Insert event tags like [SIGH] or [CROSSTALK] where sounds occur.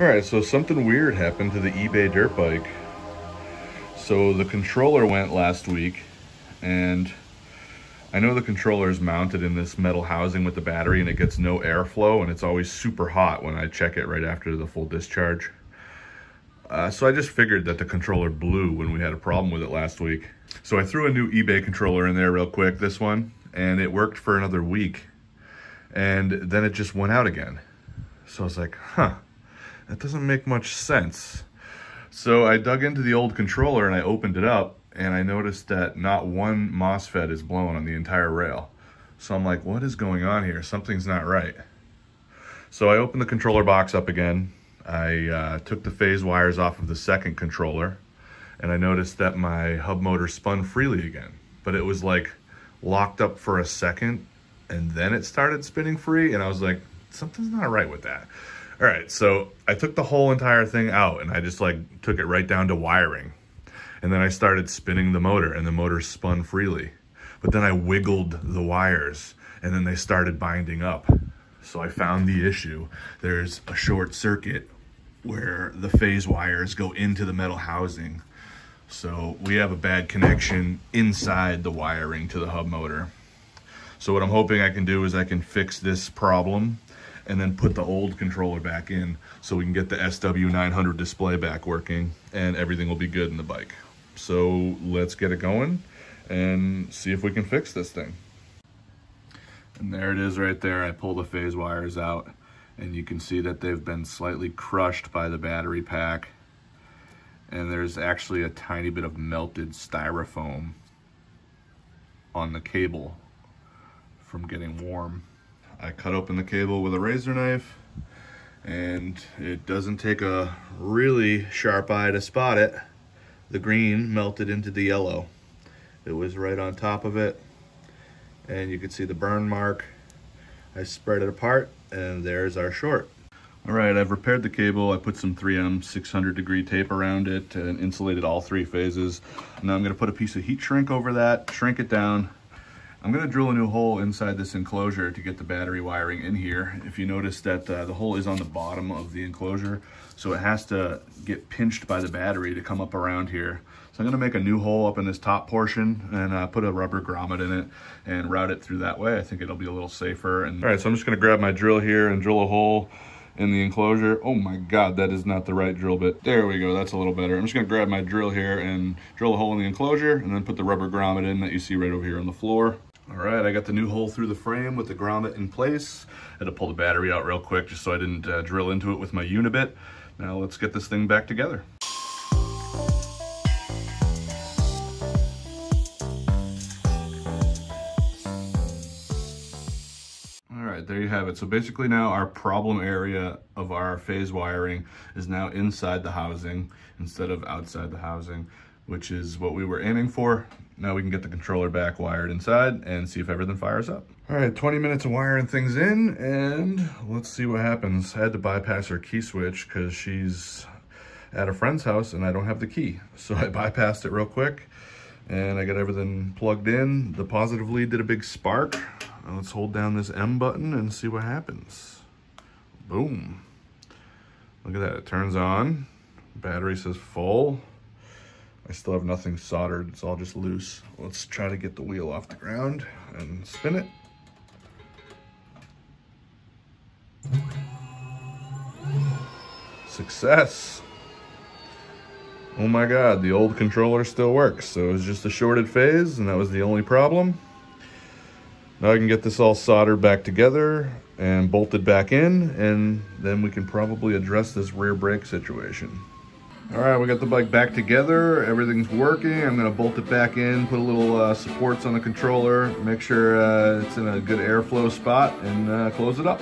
All right, so something weird happened to the eBay dirt bike. So the controller went last week and I know the controller is mounted in this metal housing with the battery and it gets no airflow and it's always super hot when I check it right after the full discharge. Uh, so I just figured that the controller blew when we had a problem with it last week. So I threw a new eBay controller in there real quick, this one, and it worked for another week. And then it just went out again. So I was like, huh, that doesn't make much sense. So I dug into the old controller and I opened it up and I noticed that not one MOSFET is blown on the entire rail. So I'm like, what is going on here? Something's not right. So I opened the controller box up again. I uh, took the phase wires off of the second controller and I noticed that my hub motor spun freely again, but it was like locked up for a second and then it started spinning free and I was like, something's not right with that. All right, so I took the whole entire thing out and I just like took it right down to wiring. And then I started spinning the motor and the motor spun freely. But then I wiggled the wires and then they started binding up. So I found the issue. There's a short circuit where the phase wires go into the metal housing. So we have a bad connection inside the wiring to the hub motor. So what I'm hoping I can do is I can fix this problem and then put the old controller back in so we can get the SW900 display back working and everything will be good in the bike. So let's get it going and see if we can fix this thing. And there it is right there. I pull the phase wires out and you can see that they've been slightly crushed by the battery pack. And there's actually a tiny bit of melted styrofoam on the cable from getting warm. I cut open the cable with a razor knife and it doesn't take a really sharp eye to spot it. The green melted into the yellow. It was right on top of it and you can see the burn mark. I spread it apart and there's our short. All right, I've repaired the cable. I put some 3M 600 degree tape around it and insulated all three phases. Now I'm gonna put a piece of heat shrink over that, shrink it down, I'm gonna drill a new hole inside this enclosure to get the battery wiring in here. If you notice that uh, the hole is on the bottom of the enclosure, so it has to get pinched by the battery to come up around here. So I'm gonna make a new hole up in this top portion and uh, put a rubber grommet in it and route it through that way. I think it'll be a little safer. And All right, so I'm just gonna grab my drill here and drill a hole in the enclosure. Oh my God, that is not the right drill bit. There we go, that's a little better. I'm just gonna grab my drill here and drill a hole in the enclosure and then put the rubber grommet in that you see right over here on the floor. All right, I got the new hole through the frame with the grommet in place. I had to pull the battery out real quick just so I didn't uh, drill into it with my unibit. Now let's get this thing back together. There you have it. So basically now our problem area of our phase wiring is now inside the housing instead of outside the housing which is what we were aiming for. Now we can get the controller back wired inside and see if everything fires up. All right, 20 minutes of wiring things in and let's see what happens. I had to bypass her key switch because she's at a friend's house and I don't have the key. So I [LAUGHS] bypassed it real quick and I got everything plugged in. The positive lead did a big spark. Let's hold down this M button and see what happens. Boom. Look at that, it turns on. Battery says full. I still have nothing soldered, it's all just loose. Let's try to get the wheel off the ground and spin it. Success. Oh my God, the old controller still works. So it was just a shorted phase and that was the only problem. Now I can get this all soldered back together and bolted back in and then we can probably address this rear brake situation. All right, we got the bike back together. Everything's working. I'm gonna bolt it back in, put a little uh, supports on the controller, make sure uh, it's in a good airflow spot and uh, close it up.